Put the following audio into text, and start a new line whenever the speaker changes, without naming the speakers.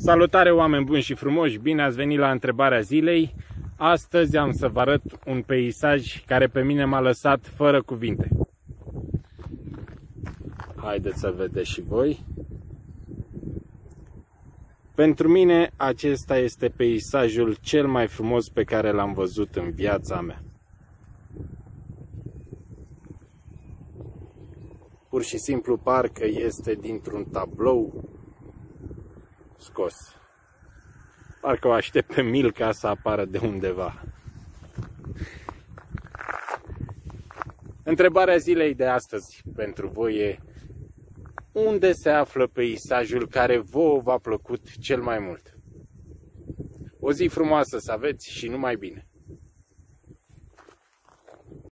Salutare oameni buni și frumoși, bine ați venit la întrebarea zilei. Astăzi am să vă arăt un peisaj care pe mine m-a lăsat fără cuvinte. Haideți să vedeți și voi. Pentru mine acesta este peisajul cel mai frumos pe care l-am văzut în viața mea. Pur și simplu parcă este dintr-un tablou scos. Parcă o aștept pe Milka să apară de undeva. Întrebarea zilei de astăzi pentru voi e unde se află peisajul care vouă v-a plăcut cel mai mult? O zi frumoasă să aveți și numai bine!